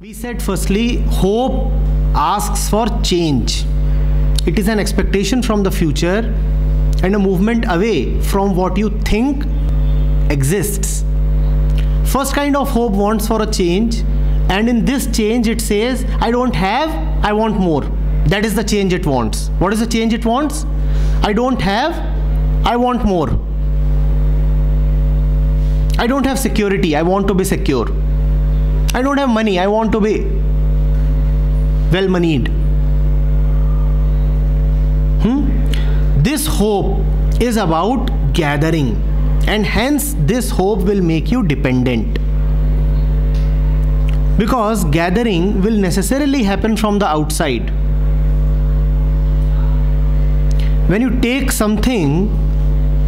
We said firstly, hope asks for change. It is an expectation from the future and a movement away from what you think exists. First kind of hope wants for a change, and in this change, it says, I don't have, I want more. That is the change it wants. What is the change it wants? I don't have, I want more. I don't have security, I want to be secure. I don't have money, I want to be well moneyed. Hmm? This hope is about gathering, and hence, this hope will make you dependent. Because gathering will necessarily happen from the outside. When you take something,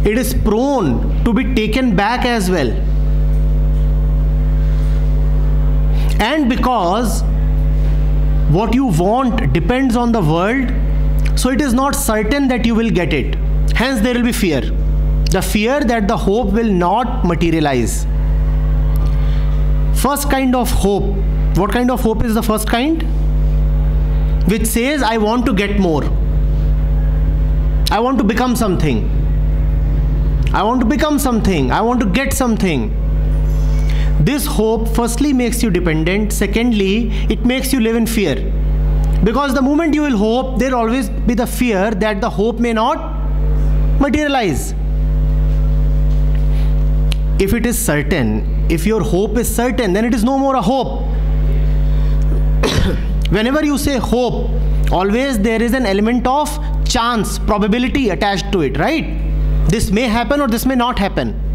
it is prone to be taken back as well. And because what you want depends on the world so it is not certain that you will get it. Hence there will be fear. The fear that the hope will not materialize. First kind of hope. What kind of hope is the first kind? Which says i want to get more. I want to become something. I want to become something. I want to get something this hope firstly makes you dependent. Secondly it makes you live in fear. Because the moment you will hope there will always be the fear that the hope may not materialize. If it is certain if your hope is certain then it is no more a hope. Whenever you say hope always there is an element of chance probability attached to it right? This may happen or this may not happen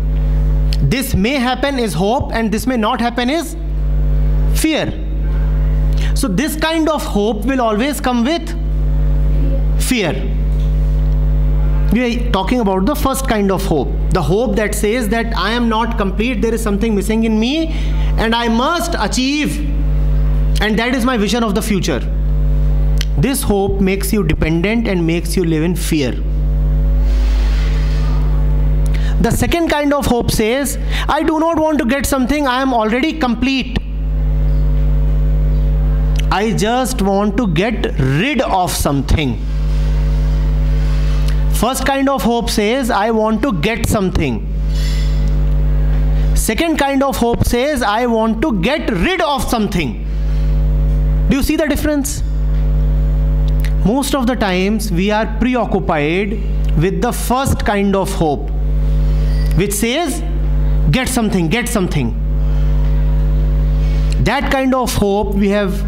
this may happen is hope and this may not happen is fear. So this kind of hope will always come with fear. We are talking about the first kind of hope. The hope that says that i am not complete there is something missing in me and i must achieve. And that is my vision of the future. This hope makes you dependent and makes you live in fear the second kind of hope says, I do not want to get something, I am already complete. I just want to get rid of something. First kind of hope says, I want to get something. Second kind of hope says, I want to get rid of something. Do you see the difference? Most of the times we are preoccupied with the first kind of hope which says, get something, get something. That kind of hope we have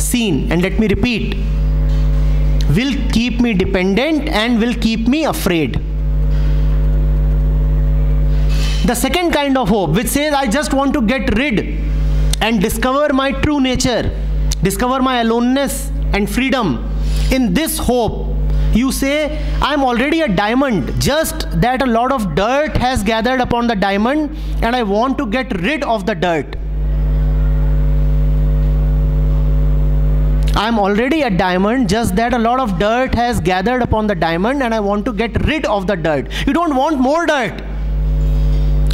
seen, and let me repeat, will keep me dependent and will keep me afraid. The second kind of hope, which says, I just want to get rid and discover my true nature, discover my aloneness and freedom. In this hope, you say, I'm already a diamond, just that a lot of dirt has gathered upon the diamond, and I want to get rid of the dirt. I'm already a diamond, just that a lot of dirt has gathered upon the diamond, and I want to get rid of the dirt. You don't want more dirt.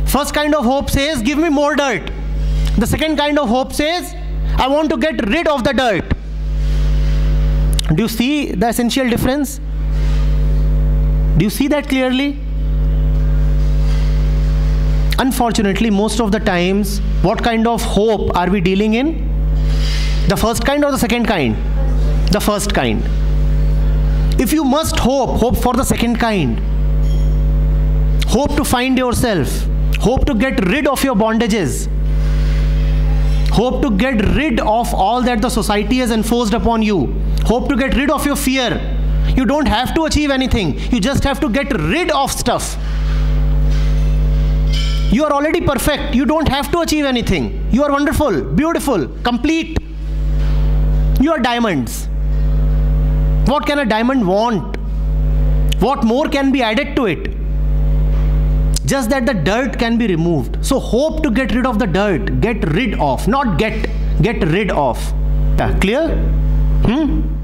First kind of hope says, Give me more dirt. The second kind of hope says, I want to get rid of the dirt. Do you see the essential difference? Do you see that clearly? Unfortunately, most of the times, what kind of hope are we dealing in? The first kind or the second kind? The first kind. If you must hope, hope for the second kind. Hope to find yourself. Hope to get rid of your bondages hope to get rid of all that the society has enforced upon you hope to get rid of your fear you don't have to achieve anything. You just have to get rid of stuff. You are already perfect. You don't have to achieve anything. You are wonderful beautiful complete. You are diamonds. What can a diamond want? What more can be added to it? Just that the dirt can be removed. So hope to get rid of the dirt. Get rid of not get get rid of. Clear? Hmm